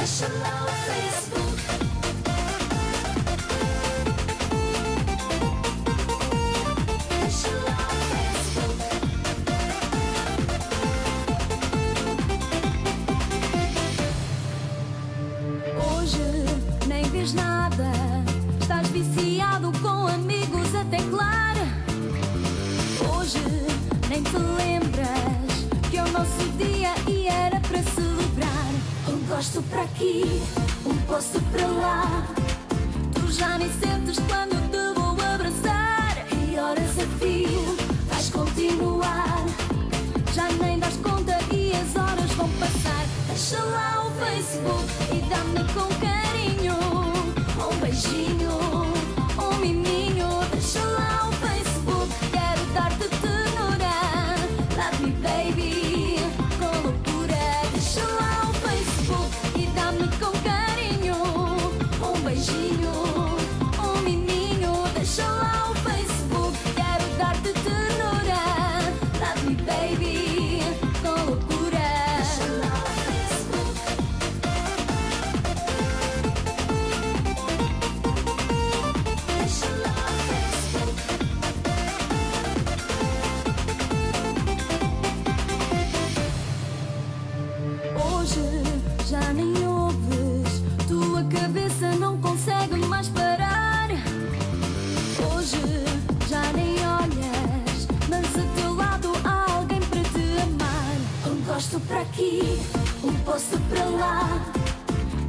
Deixa lá o Facebook. Gosto para aqui, um posto para lá. Tu já nem sentes quando te vou abraçar. E horas a fio, vais continuar. Já nem das conta e as horas vão passar. Deixa lá o Facebook e dá-me com carinho um beijinho, um miminho. Deixa lá o Facebook, quero dar-te ternura. Love me baby, beijinho, Gosto para aqui, um posto para lá.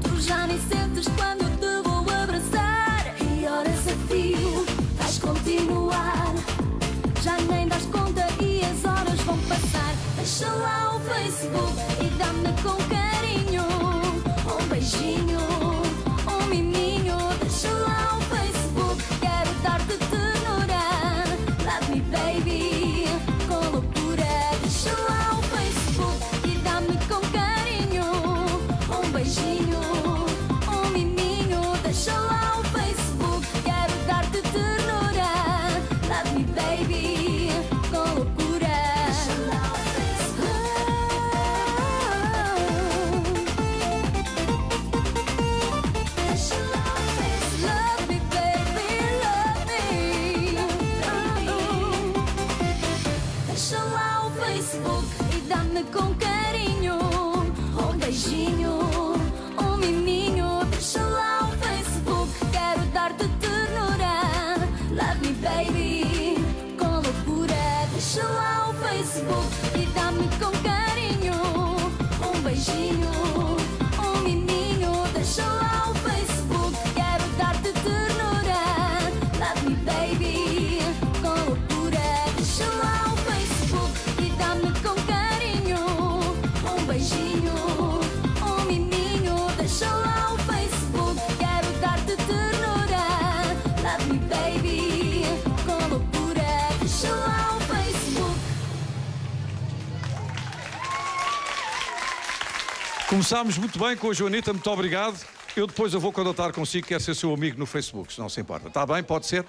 Tu já nem sentes quando te vou abraçar. E horas a fio, vais continuar. Já nem das conta e as horas vão passar. Deixa lá o Facebook e dá-me com carinho Com carinho. Um beijinho, Facebook e dá-me com carinho um beijinho, um miminho. Deixa lá o Facebook, quero dar-te ternura. Love me baby, com loucura. Deixa lá o Facebook e dá-me com carinho um beijinho, loucura. Deixa lá o Facebook. Começámos muito bem com a Joanita, muito obrigado. Eu depois eu vou contatar consigo, quero ser seu amigo no Facebook, se não se importa. Está bem? Pode ser?